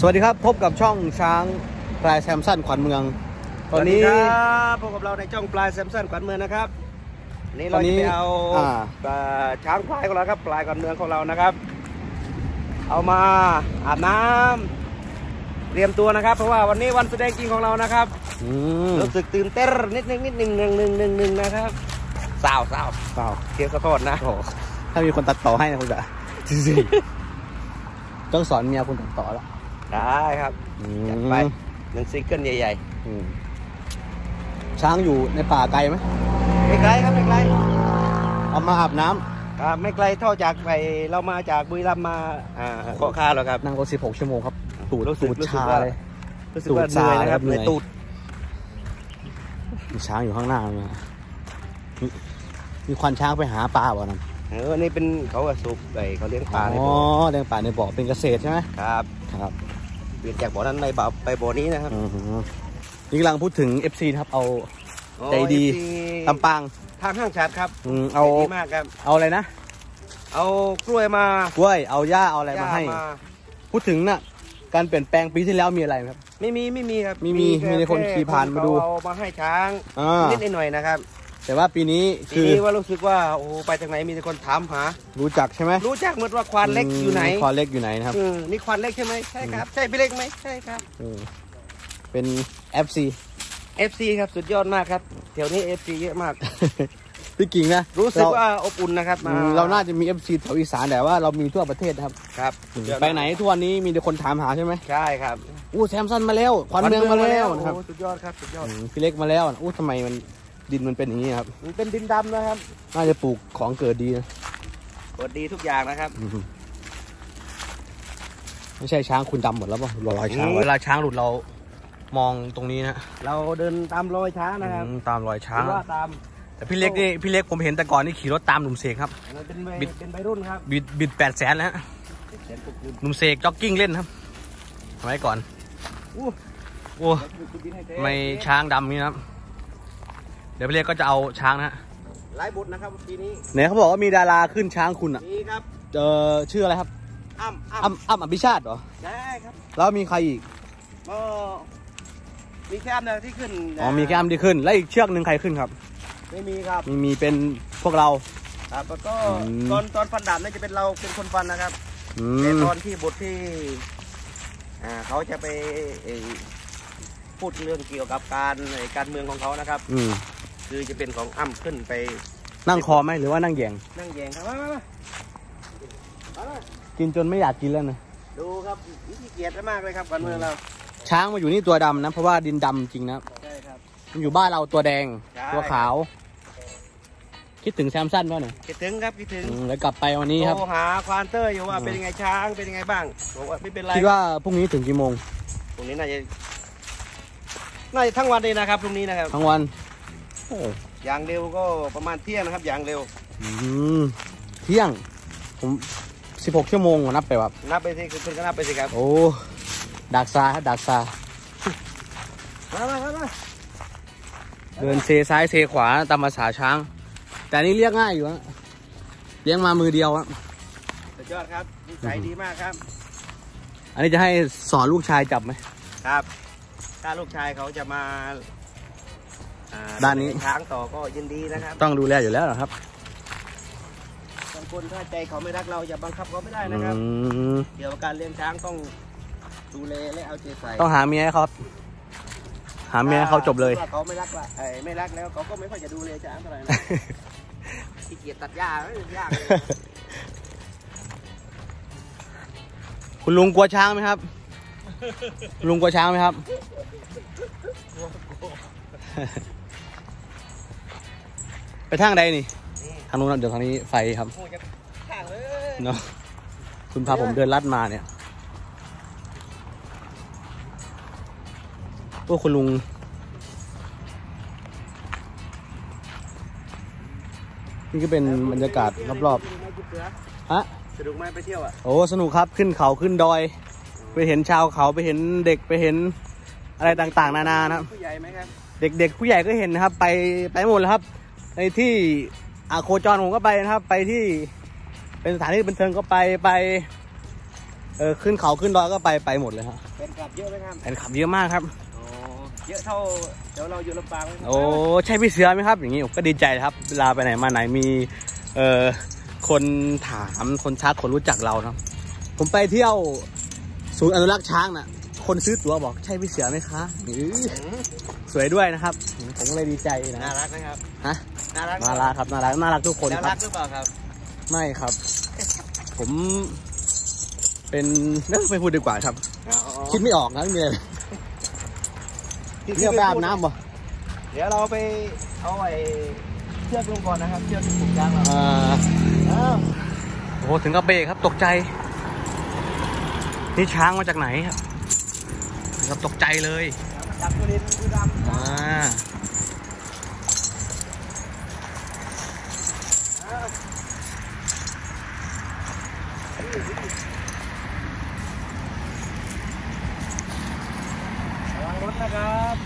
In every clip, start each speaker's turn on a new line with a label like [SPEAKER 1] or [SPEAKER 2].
[SPEAKER 1] สวัสดีครับ พบกับช่องช้างพลายแซมสันขวัญเมือง ตอนนี้
[SPEAKER 2] สวัสดีครับพบกับเราในช่องพลายแซมสันขวัญเมืองนะครับวันนี่เรา
[SPEAKER 1] ตอนนี้
[SPEAKER 2] จะไปเอา
[SPEAKER 1] อ่า
[SPEAKER 2] เอ่อช้างพลายของเราครับพลายขวัญเมืองของเรานะครับ เอามาอาบน้ำเตรียมตัวนะครับ เพราะว่าวันนี้วันแสดงจริงของเรานะครับ
[SPEAKER 1] อืม
[SPEAKER 2] รู้สึกตื่นเต้นนิดนึงนิดนึงหนึ่งหนึ่งหนึ่งหนึ่งนะครับสาวสาว
[SPEAKER 1] เปล่า
[SPEAKER 2] เสียงสะโพดนะ
[SPEAKER 1] โอ้โหถ้ามีคนตัดต่อให้นะคุณจะจริงๆต้องสอนเมียคุณตัดต่อแล้ว
[SPEAKER 2] ได้ครับ
[SPEAKER 1] อื
[SPEAKER 2] จัด
[SPEAKER 1] ม
[SPEAKER 2] ไปหนึ่งซิงเกิลใหญ่
[SPEAKER 1] อืมช้างอยู่ในป่าไกลไหม
[SPEAKER 2] ๆไม่ไกลครับไม่ไกล
[SPEAKER 1] เอามาอาบน้ำ
[SPEAKER 2] ครับไม่ไกลเท่าจากไปเรามาจากบุรีรัมย์มาอ่าเกาะคาหรอกครับ
[SPEAKER 1] นั่งรถ16ชั่วโมงครับ ตูด
[SPEAKER 2] รู้สึก
[SPEAKER 1] ตูด
[SPEAKER 2] รู้สึก
[SPEAKER 1] ชา
[SPEAKER 2] ว่า
[SPEAKER 1] เลย
[SPEAKER 2] รู้สึกว่าเหนื่อยนะครับ
[SPEAKER 1] ตูด
[SPEAKER 2] เห
[SPEAKER 1] ชา
[SPEAKER 2] นื่อยตูด
[SPEAKER 1] มีช้างอยู่ข้างหน้าเลยนะมีมีควันช้างไปหาปลาบ่ะนั่น
[SPEAKER 2] เอออันนี้เป็นเขาอะสูบไอเขาเลี้ยงปลาใน
[SPEAKER 1] อ๋อ
[SPEAKER 2] บ่อ
[SPEAKER 1] เลี้ยงปลาในบ่อเป็นเกษตรใช่ไหม
[SPEAKER 2] ครับ
[SPEAKER 1] ครับ
[SPEAKER 2] เปลี่ยนจากบ่อนั้นไปบ่อไปบ่อนี้นะครับ
[SPEAKER 1] อือหือนี่กำลังพูดถึง FC นะครับ เอาใจดี
[SPEAKER 2] โอ้ย
[SPEAKER 1] ลำปาง
[SPEAKER 2] ทางห้างชัดครับ
[SPEAKER 1] อืมเอา
[SPEAKER 2] ใจดีมากครับ
[SPEAKER 1] เอาอะไรนะ
[SPEAKER 2] เอากล้วยมาก
[SPEAKER 1] ล้วยเอาหญ้าเอาอะไรมาให้
[SPEAKER 2] ย่
[SPEAKER 1] พูดถึงน่ะการเปลี่ยนแปลงปีที่แล้วมีอะไรไหมครับ
[SPEAKER 2] ไม่มีไม่มีครับ
[SPEAKER 1] ไม่มี
[SPEAKER 2] แมี
[SPEAKER 1] แต่คนขี่ผ่านมาดู
[SPEAKER 2] เอามาให้ช้าง
[SPEAKER 1] อ่า
[SPEAKER 2] นิดหน่อยนะครับ
[SPEAKER 1] แต่ว่าปีนี้
[SPEAKER 2] ที
[SPEAKER 1] คือ
[SPEAKER 2] นี้ว่ารู้สึกว่าโอ้ไปทางไหนมีแต่คนถามหา
[SPEAKER 1] รู้จักใช่ไหม
[SPEAKER 2] รู้จักหมดว่าควานเล็กอยู่ไหน
[SPEAKER 1] มควานเล็กอยู่ไหนนะครับ
[SPEAKER 2] อืมนี่ควานเล็กใช่ไหมใช่ครับ ใช่พี่เล็กไหมใช่ครับ
[SPEAKER 1] อืมเป็น FC
[SPEAKER 2] FC ครับสุดยอดมากครับแถวนี้ FC เยอะมาก
[SPEAKER 1] พี่กิ่งนะ
[SPEAKER 2] รู้สึก
[SPEAKER 1] เว่า
[SPEAKER 2] อบอุ่นนะครับ
[SPEAKER 1] อื
[SPEAKER 2] ม
[SPEAKER 1] มเราน่าจะมี FC แถวอีสานแต่ว่าเรามีทั่วประเทศนะครับ
[SPEAKER 2] ครับ
[SPEAKER 1] ไปไหนทุกวันนี้มีแต่คนถามหาใช่ไหม
[SPEAKER 2] ใช่ครับ
[SPEAKER 1] อู้แซมซันมาแล้วขวัญเมืองมาแล้วนะครับ
[SPEAKER 2] โอ้สุดยอดครับสุดยอด
[SPEAKER 1] อืมพี่เล็กมาแล้วอู้ทำไมมัน ดินมันเป็นอย่างนี้ครับ
[SPEAKER 2] มันเป็นดินดำนะครับ
[SPEAKER 1] น่าจะปลูกของเกิดดีนะ
[SPEAKER 2] เปิดดีทุกอย่างนะครับ
[SPEAKER 1] อืมไม่ใช่ช้างคุณดำหมดแล้วป่ะรอยช้าง
[SPEAKER 2] อืม
[SPEAKER 1] เวลาช้างหลุดเรามองตรงนี้นะ
[SPEAKER 2] เราเดินตามรอยช้างนะครับ
[SPEAKER 1] อืมตามรอยช้าง
[SPEAKER 2] หรือว่าตาม
[SPEAKER 1] แต่พี่เล็กนี่พี่เล็กผมเห็นแต่ก่อนนี่ขี่รถตามหนุ่มเสกครับ
[SPEAKER 2] อันนั้นเป็นใบ
[SPEAKER 1] บิด
[SPEAKER 2] เป็นใบรุ่นครับ
[SPEAKER 1] บิดบิดแปดแสนแล้วฮะ
[SPEAKER 2] เขียนปลุกดิน
[SPEAKER 1] หนุ่มเสกจ็อกกิ้งเล่นครับสมัยก่อน
[SPEAKER 2] อู้
[SPEAKER 1] โอ้
[SPEAKER 2] เดี๋ยวปลุกดินให้เจ๊
[SPEAKER 1] ไม่ช้างดำนี่นะครับเดี๋ยวพี่เล็กก็จะเอาช้างนะฮะ
[SPEAKER 2] หลายบุตรนะครับปีนี้
[SPEAKER 1] เนี่ยเขาบอกว่ามีดาราขึ้นช้างคุณอะ
[SPEAKER 2] นี่ครับ
[SPEAKER 1] เออชื่ออะไรครับ
[SPEAKER 2] อ้ำอ้ำ
[SPEAKER 1] อ้ำอ้ำอภิชาติเหรอ
[SPEAKER 2] ได้ครับ
[SPEAKER 1] แล้วมีใครอีก
[SPEAKER 2] ก็มีแค่อ้ำเดียวที่ขึ้น
[SPEAKER 1] อ๋อมีแค่อ้ำที่ขึ้น แล้วอีกเชือกหนึ่งใครขึ้นครับ
[SPEAKER 2] ไม่มีครับ
[SPEAKER 1] มีมีเป็นพวกเรา
[SPEAKER 2] ครับแล้วก็
[SPEAKER 1] อืม
[SPEAKER 2] ตอนตอนฟันดาบน่าจะเป็นเราเป็นคนฟันนะครับ
[SPEAKER 1] อื
[SPEAKER 2] แต่
[SPEAKER 1] ม
[SPEAKER 2] ตอนที่บทที่อ่าเขาจะไปเอ่อพูดเรื่องเกี่ยวกับการเอ่อการเมืองของเขานะครับ
[SPEAKER 1] อืม
[SPEAKER 2] คือจะเป็นของอ้ำขึ้นไป
[SPEAKER 1] นั่งคอไหมหรือว่านั่งแยง
[SPEAKER 2] นั่งแยงครับมามามามามา
[SPEAKER 1] กินจนไม่อยากกินแล้วนะ
[SPEAKER 2] ดูครับวิธีเกียรติมากเลยครับการเมืองเรา
[SPEAKER 1] ช้างมาอยู่นี่ตัวดำนะ เพราะว่าดินดำจริงนะ
[SPEAKER 2] ใช่ครับ
[SPEAKER 1] มันอยู่บ้านเราตัวแดง
[SPEAKER 2] ใช่
[SPEAKER 1] ตัวขาว คิดถึงแซมสันป่ะเนี่ย
[SPEAKER 2] คิดถึงครับคิดถึง
[SPEAKER 1] อืมแล้วกลับไปวันนี้ครับ
[SPEAKER 2] โทรหาควานเตอร์อยู่ว่า
[SPEAKER 1] อืม
[SPEAKER 2] เป็นยังไงช้างเป็นยังไงบ้างบอกว่าไม่เป็นไร
[SPEAKER 1] คิดว่าพรุ่งนี้ถึงกี่โมง
[SPEAKER 2] ตรงนี้น่าจะน่าจะทั้งวันเลยนะครับพรุ่งนี้นะครับ
[SPEAKER 1] ทั้งวันโอ้
[SPEAKER 2] อย่างเร็วก็ประมาณเที่ยงนะครับ อย่างเร็ว
[SPEAKER 1] อืมเที่ยง ผมสิบหกชั่วโมงผมนับไปแบบ
[SPEAKER 2] นับไปสิคุณก็นับไปสิครับ
[SPEAKER 1] โอ้ดักซาครับดักซา
[SPEAKER 2] มามามามา
[SPEAKER 1] เดินเซซ้ายเซขวาตามภาษาช้าง แต่อันนี้เรียกง่ายอยู่ฮะเลี้ยงมามือเดียวอะ
[SPEAKER 2] สุดยอดครับนิสัยดีมากครับ
[SPEAKER 1] อันนี้จะให้สอนลูกชายจับไหม
[SPEAKER 2] ครับ ถ้าลูกชายเขาจะมาอ่
[SPEAKER 1] ด้านนี้
[SPEAKER 2] ช้างต่อก็ยินดีนะครับ
[SPEAKER 1] ต้องดูแลอยู่แล้วเหรอครับ
[SPEAKER 2] บางคนถ้าใจเขาไม่รักเราอย่าบังคับเขาไม่ได้
[SPEAKER 1] อื
[SPEAKER 2] นะครับ
[SPEAKER 1] ม
[SPEAKER 2] เกี่ยวกับการเลี้ยงช้างต้องดูแลและเอาใจใส่
[SPEAKER 1] ต้องหาเมียให้เขาหาเมียให้เขาจบเลย
[SPEAKER 2] ถ้าเขาไม่รักละเอ้ยไม่รักแล้วเขาก็ไม่ค่อยจะดูแลช้างเท่าไหร่นะ ขี้เกียจตัดหญ้าเอ้ยยากเลย
[SPEAKER 1] คุณลุงกลัวช้างไหมครับคุณลุงกลัวช้างไหมครับ ไปทางใดนี่
[SPEAKER 2] นี่
[SPEAKER 1] ทางนู้นนะเดี๋ยวทางนี้ไฟครับ
[SPEAKER 2] โอ้ยจะข้างเลย
[SPEAKER 1] เนาะคุณพาผมเดินลัดมาเนี่ยพวกคุณลุง นี่ก็เป็นบรรยากาศรอบ
[SPEAKER 2] สนุกไหมคุณเสือ
[SPEAKER 1] ๆฮะ
[SPEAKER 2] สนุกไหมไปเที่ยวอะ
[SPEAKER 1] โอ้สนุกครับขึ้นเขาขึ้นดอย ไปเห็นชาวเขาไปเห็นเด็กไปเห็นอะไรต่างๆ นานานะครับ
[SPEAKER 2] ผู้ใหญ่ไหมครับ
[SPEAKER 1] เด็กๆผู้ใหญ่ก็เห็นนะครับ ไปไปหมดแล้วครับ ในที่อาโคจรผมก็ไปนะครับ ไปที่เป็นสถานที่บันเทิงก็ไปไปไปเออขึ้นเขาขึ้นดอยก็ไปไปหมดเลยครับ
[SPEAKER 2] เป็นกลับเยอะไหมครับ
[SPEAKER 1] แฟนคลับเยอะมากครับ
[SPEAKER 2] อ๋อเยอะเท่าเดี๋ยวเราอยู่ลำปางไหมครับ
[SPEAKER 1] โอ้ใช่พี่เสือไหมครับ อย่างนี้ผมก็ดีใจครับ เวลาไปไหนมาไหนมีเอ่อคนถามคนทักคนรู้จักเราเนาะผมไปเที่ยวศูนย์อนุรักษ์ช้างน่ะคนซื้อตั๋วบอกใช่พี่เสือไหมคะอื้อสวยด้วยนะครับ ผมก็เลยดีใจนะ
[SPEAKER 2] น่ารักนะครับ
[SPEAKER 1] ฮะ
[SPEAKER 2] น่ารัก
[SPEAKER 1] น่ารักครับน่ารักน่ารักทุกคน
[SPEAKER 2] น่า
[SPEAKER 1] ค
[SPEAKER 2] รั
[SPEAKER 1] รั
[SPEAKER 2] ก
[SPEAKER 1] บ
[SPEAKER 2] หรือเปล่าครับ
[SPEAKER 1] ไม่ครับ ผมเป็นเรื่องไม่พูดดีกว่าครับ คิดไม่ออกนะไม่มีอะไรเนี่ยไปอาบน้ำบ่
[SPEAKER 2] เดี๋ยวเราไปเอาไอ้เชือกลงก่อนนะครับเชือกที่ผูกยางเรา
[SPEAKER 1] อ่า
[SPEAKER 2] อ้าว
[SPEAKER 1] โอ้โหถึงกับเบรกครับตกใจ นี่ช้างมาจากไหนครับถึงกับตกใจเลย
[SPEAKER 2] จับกุลินกุดำ
[SPEAKER 1] อ่า
[SPEAKER 2] ระวังรถนะครับ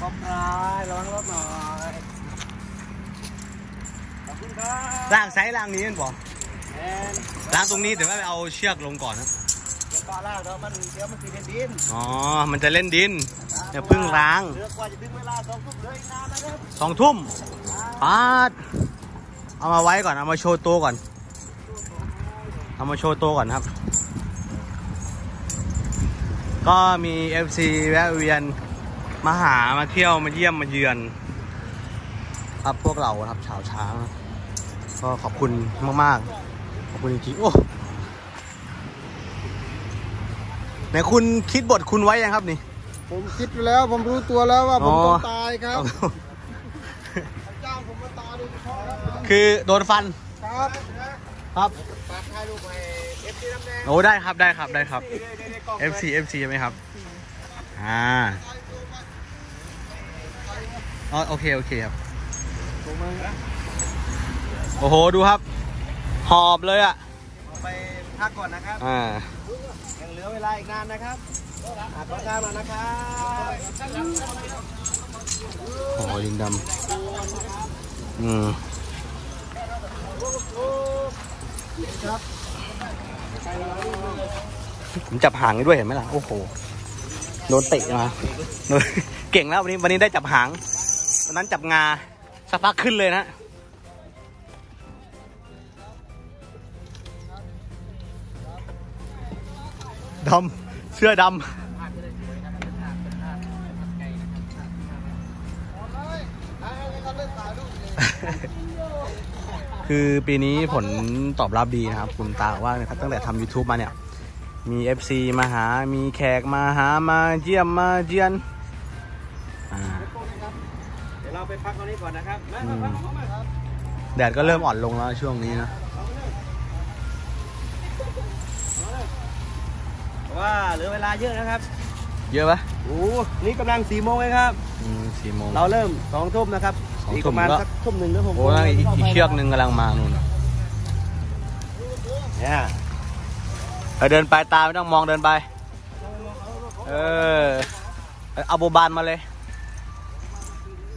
[SPEAKER 2] ขอบรายระวังรถหน่อยขอบคุณครับ
[SPEAKER 1] ล่างไซส์ล่างนี้กันบ่
[SPEAKER 2] แอน
[SPEAKER 1] ล่างตรงนี้แต่ว่าไปเอาเชือกลงก่อนนะ
[SPEAKER 2] เดี๋ยวต่อล่างเดี๋ยวมันเดี๋ยวมันสีเป็นดิน
[SPEAKER 1] อ๋อมันจะเล่นดินอย่าเพิ่งล้าง
[SPEAKER 2] เรือกว่าจะถึงเวลาสองทุ่มเหลยนานนะครับ
[SPEAKER 1] สองทุ่มปาดเอามาไว้ก่อนเอามาโชว์ตัวก่อน เอามาโชว์ตัวก่อนครับ ก็มี FC แวะเวียนมาหามาเที่ยวมาเยี่ยมมาเยือน ครับพวกเราครับชาวช้าง ก็ขอบคุณมาก ๆ ขอบคุณจริงๆโอ้ไหนคุณคิดบทคุณไว้ยังครับนี่
[SPEAKER 3] ผมคิดอยู่แล้วผมรู้ตัวแล้วว่าผม
[SPEAKER 1] อ๋อ
[SPEAKER 3] ต้องตายครับ
[SPEAKER 1] เอา
[SPEAKER 3] จ้างผมมาตายโดยเฉพาะครับ
[SPEAKER 1] คือโดนฟัน
[SPEAKER 3] ครับ
[SPEAKER 1] ครับ
[SPEAKER 3] ฝากถ่ายรูปไปเอฟซีน้ำแดง
[SPEAKER 1] โอ้ได้ครับได้ครับได้ครับ FC FC ใช่ไหมครับ อ่าอ๋อโอเค โอเคครับ
[SPEAKER 2] ผมมึงนะ
[SPEAKER 1] โอ้โห ดูครับ หอบเลยอะ
[SPEAKER 2] เอาไปพักก่อนนะครับ
[SPEAKER 1] อ่า
[SPEAKER 2] ยังเหลือเวลาอีกนานนะครับอัดรถตามมานะครับ
[SPEAKER 1] โอ้โหลิงดำอืมผมจับหางได้ด้วยเห็นไหมล่ะ โอ้โห โดนเตะมาโดนเก่งแล้ววันนี้วันนี้ได้จับหาง วันนั้นจับงาสักพักขึ้นเลยนะ ดำเสื้อดำคือปีนี้ผลตอบรับดีนะครับ คุณตาบอกว่านะครับตั้งแต่ทำ YouTube มาเนี่ย มี FC มาหา มีแขกมาหามาเยี่ยมมาเจียนอ่า
[SPEAKER 2] เดี๋ยวเราไปพักตรงนี้ก่อนนะครับมา
[SPEAKER 1] อื
[SPEAKER 2] มามมามามา
[SPEAKER 1] แดดก็เริ่มอ่อนลงแล้วช่วงนี้นะ
[SPEAKER 2] เพราะว่าเหลือเวลาเยอะนะครับ
[SPEAKER 1] เยอะปะ
[SPEAKER 2] โอ้นี่กำลังสี่โมงเองครับ
[SPEAKER 1] อืมสี่โมง
[SPEAKER 2] เราเริ่มสองทุ่มนะครับ
[SPEAKER 1] สอง
[SPEAKER 2] อีก
[SPEAKER 1] ทุ่
[SPEAKER 2] ป
[SPEAKER 1] ม
[SPEAKER 2] ระมาณ
[SPEAKER 1] ก็
[SPEAKER 2] สักทุ่มหนึ่งหรือหก
[SPEAKER 1] โอ้นั่นอีกอีกเชือกหนึ่งกำลังมานู่นน่ะ
[SPEAKER 2] เนี่ย
[SPEAKER 1] เออเดินไปตามไม่ต้องมองเดินไป เออ เอาโบบานมาเลย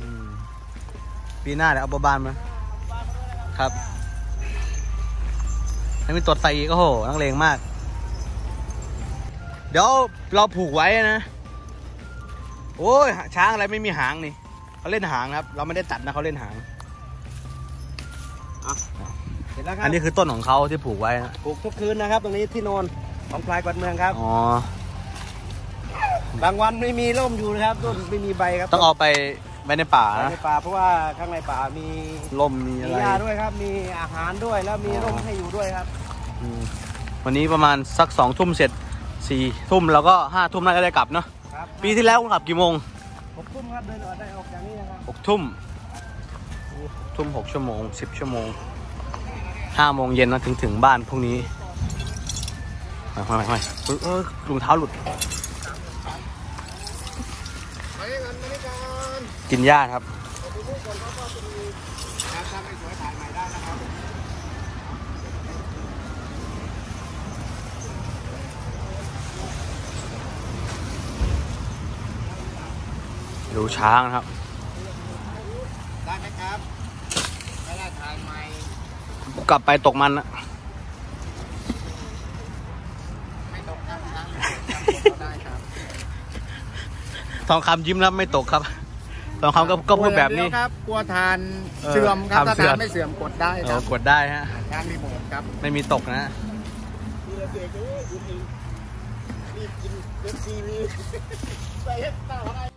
[SPEAKER 1] อืมปีหน้าเดี๋ยวเอาโบบานมา ครับให้มีตรวจใส่อีกโอ้โหนักเลงมาก เดี๋ยวเราผูกไว้นะ โอ้ยช้างอะไรไม่มีหางนี่เขาเล่นหางครับ เราไม่ได้ตัดนะเขาเล่นหาง
[SPEAKER 2] เสร็จแล้วครั
[SPEAKER 1] อั
[SPEAKER 2] บ
[SPEAKER 1] นนี้คือต้นของเขาที่ผูกไว้นะ
[SPEAKER 2] ปลูกทุกคืนนะครับ ตรงนี้ที่นอนของพลายกวัดเมืองครับ
[SPEAKER 1] อ๋อ
[SPEAKER 2] บางวันไม่มีร่มอยู่นะครับต้นไม่มีใบครับ
[SPEAKER 1] ต้องเอาไปไว้ในป่า
[SPEAKER 2] ไป
[SPEAKER 1] นะ
[SPEAKER 2] ในป่าเพราะว่าข้างในป่ามี
[SPEAKER 1] ล่มมี
[SPEAKER 2] มี
[SPEAKER 1] อะไร
[SPEAKER 2] ยาด้วยครับ มีอาหารด้วยแล้วมีร่มให้อยู่ด้วยครับ
[SPEAKER 1] อืมวันนี้ประมาณสักสองทุ่มเสร็จ สี่ทุ่มแล้วก็ห้าทุ่มน่าจะได้กลับเนาะ
[SPEAKER 2] ครับ
[SPEAKER 1] ปีที่แล้วคุณกลับกี่โมง
[SPEAKER 2] หกทุ่มครับเดินออกได้ออกจากนี้นะครับ
[SPEAKER 1] หกทุ่มหกทุ่มหกชั่วโมงสิบชั่วโมงห้าโมงเย็นนะถึงถึงบ้านพรุ่งนี้ไม่ไม่ไม่เออรองเท้าหลุด
[SPEAKER 3] ไปกันมาด้วยกัน
[SPEAKER 1] กินหญ้าครับ
[SPEAKER 3] ดู
[SPEAKER 1] ช้างนะครับ
[SPEAKER 3] ได้ไหมครับไม่ได้ถ่ายใหม่
[SPEAKER 1] กลับไปตกมันนะทองคำยิ้มแล้วไม่ตกครับ ทองคำก็ก็พูดแบบนี้
[SPEAKER 3] ครับ กลัวทาน
[SPEAKER 1] เสื่
[SPEAKER 3] อมครับ เอ
[SPEAKER 1] ทาน
[SPEAKER 3] ถ้าทานไม่เสื่อมกดได้ค
[SPEAKER 1] รั
[SPEAKER 3] บ
[SPEAKER 1] กดได้ฮะ
[SPEAKER 3] ช้างรีโมทครับ
[SPEAKER 1] ไม่มีตกนะ
[SPEAKER 3] รีบกินเอฟซีวีไปเอฟต้อไร